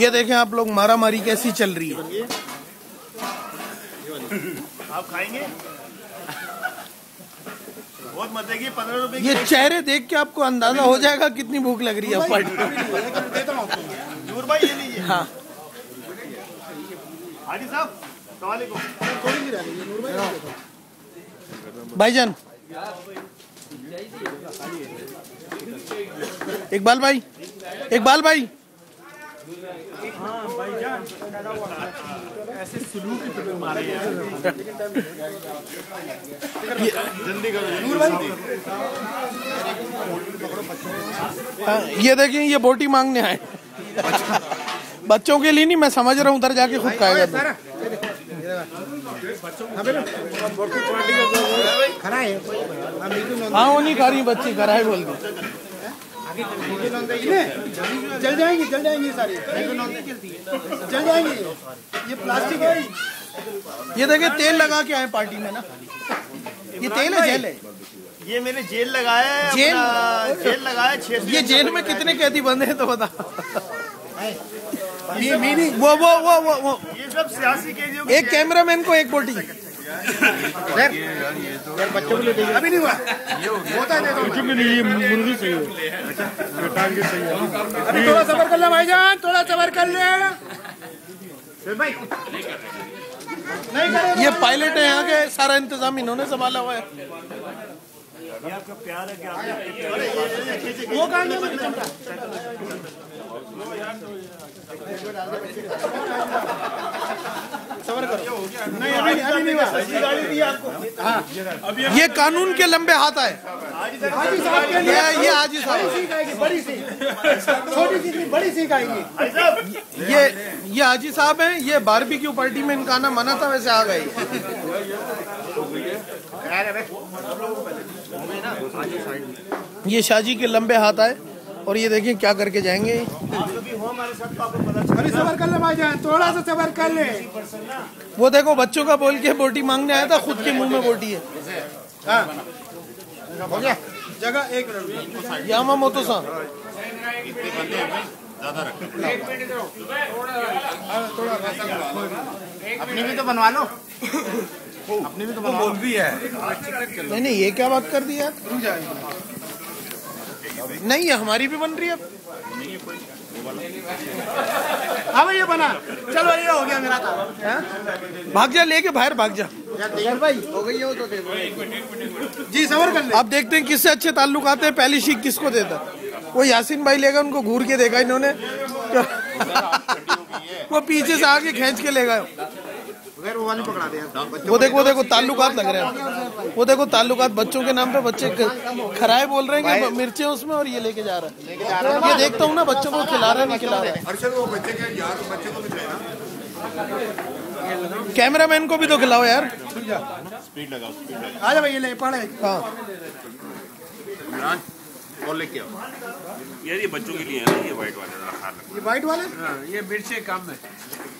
ये देखें आप लोग मारा मारी कैसी चल रही है? आप खाएँगे? बहुत मज़े की पंद्रह रुपए ये चेहरे देख के आपको अंदाज़ा हो जाएगा कितनी भूख लग रही है भाई ये लीजिए। हाँ। हाजी साहब भाईजान इकबाल भाई इकबाल भाई। ये देखें ये बोटी मांगने आए। बच्चों के लिए नहीं, मैं समझ रहा हूँ, उधर जाके खुद खाएगा। हाँ वो नहीं खा रही बच्ची करा है बोल के जल जाएँगी जल जाएँगी सारी। जल जाएँगी। ये प्लास्टिक है। ये देखे तेल लगा के आए पार्टी में ना। ये तेल है जेल है। ये मैंने जेल लगाया है जेल? जेल लगाया है छह ये जेल में कितने कैदी बंदे हैं तो बता। वो वो वो वो वो। सियासी कैदियों एक कैमरामैन को एक बोटी। अभी नहीं हुआ। होता है अभी थोड़ा सबर कर ले भाईजान थोड़ा सबर कर ले। नहीं करे ये पायलट है यहाँ के सारा इंतज़ाम इन्होंने संभाला हुआ है। प्यार है कि आप वो? सबर करो। नहीं अभी अभी नहीं हुआ। सही गाड़ी दी आपको। ये कानून के लंबे हाथ आए। हाजी साहब के लिए ये ये हाजी बड़ी साहब सीख आएगी बड़ी सीख। छोटी सीख नहीं बड़ी सीख आएगी। ये ये हाजी साहब हैं। ये बारबेक्यू पार्टी में इनका आना मना था वैसे आ गए। ये शाहजी के लंबे हाथ आए। और ये देखिए क्या करके जाएँगे। आप कभी हो हमारे साथ तो आपको पता चला अभी सबर कर ले थोड़ा सा सबर कर ले। वो देखो बच्चों का बोल के बोटी मांगने आया था खुद के मुँह में बोटी है। हो। जगह एक मिनट यामा अपनी भी तो बनवा लो अपनी भी तो बनवा लो। नहीं नहीं ये क्या बात कर दी यार? नहीं ये हमारी भी बन रही है। अब हाँ भाई ये बना। चलो ये हो गया मेरा काम। भाग जा लेके बाहर भाग जा। यार भाई हो गई हो तो जी सबर कर ले। अब देखते हैं किससे अच्छे ताल्लुक आते हैं पहली शीख किसको देता वो यासीन भाई लेगा उनको घूर के देखा इन्होंने। वो पीछे से आके खींच के ले गए वो वाली पकड़ा दे। वो देखो देखो ताल्लुकात लग रहे हैं। वो देखो ताल्लुकात बच्चों के नाम पे बच्चे खराए बोल रहे हैं कि मिर्चें उसमें और ये लेके जा रहा है। ये देखता हूँ ना बच्चों को खिला रहा है नहीं खिला रहा है। कैमरामैन को भी तो खिलाओ यार। आ जा भाई ये ले हाँ। यार ये बच्चों के लिए है ना ये व्हाइट वाले। ये व्हाइट वाले? ये मिर्चे कम है।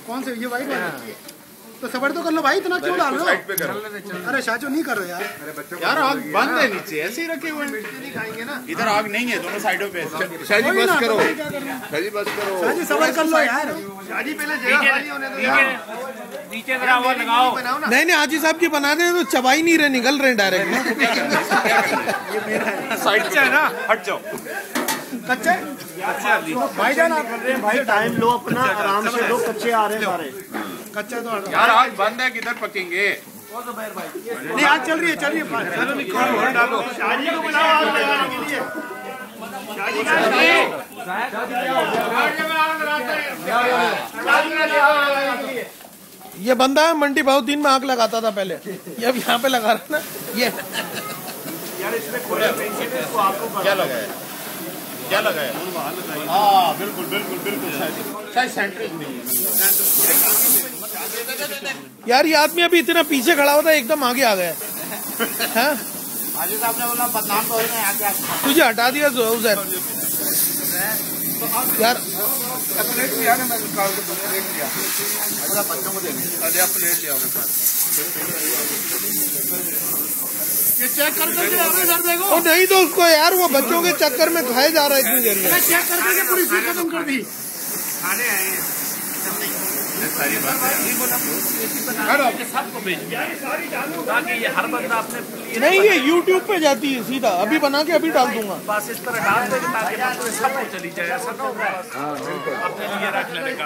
कौन से ये व्हाइट वाले? तो सबर तो कर लो भाई इतना क्यों डाल रहे हो? अरे शाचो नहीं करो यार। यार आग बंद है नीचे ऐसे ही रखे हुए हैं। इधर आग नहीं है दोनों साइडों पे। शाहजी बस करो। शाहजी बस करो। शाजी सबर कर लो यार। शादी पहले जगह खाली होने दो नीचे जरा वो लगाओ। नहीं नहीं हाजी साहब की बना दे तो चबा ही नहीं रहे निकल रहे डायरेक्ट साइड पे है ना? हट जाओ। कच्चे भाईजान आप भाई टाइम लो अपना आराम से लो कच्चे आ रहे हैं सारे। कच्चा तो। यार आग बंद है किधर पकेंगे? नहीं आज चल रही है चल रही है चलो निकालो डालो। शादी को बुलाओ आग लगाने के लिए। शादी का ये बंदा है मंडी बहुत दिन में आग लगाता था पहले। ये अब यहाँ पे लगा रहा है ना ये। यार इसमें खोले है, इसको आपको क्या लगाया क्या लगाया हाँ? बिल्कुल बिल्कुल बिल्कुल शायद। सेंट्रिक नहीं यार ये आदमी अभी इतना पीछे खड़ा होता है एकदम आगे आ गया। हाजी साहब ने बोला बदनाम तो हो रहे हैं आके तुझे हटा दिया उजैर यार प्लेट लिया ना मैं काल को प्लेट लिया। बच्चों को देने प्लेट लिया ये चेक कर करके सर देखो। ओ नहीं तो उसको यार वो बच्चों के चक्कर में खाए जा रहा है इतनी देर में। ये चेक कर करके पुलिस ने खत्म कर दी। सबको भेज ताकि ये हर बंदा अपने नहीं ये यूट्यूब पे जाती है सीधा। अभी बना के अभी डाल दूँगा। बस इस तरह डाल देंगे ताकि मतलब सबको चली जाए। ऐसा ना हो अपने लिए रख लेने का।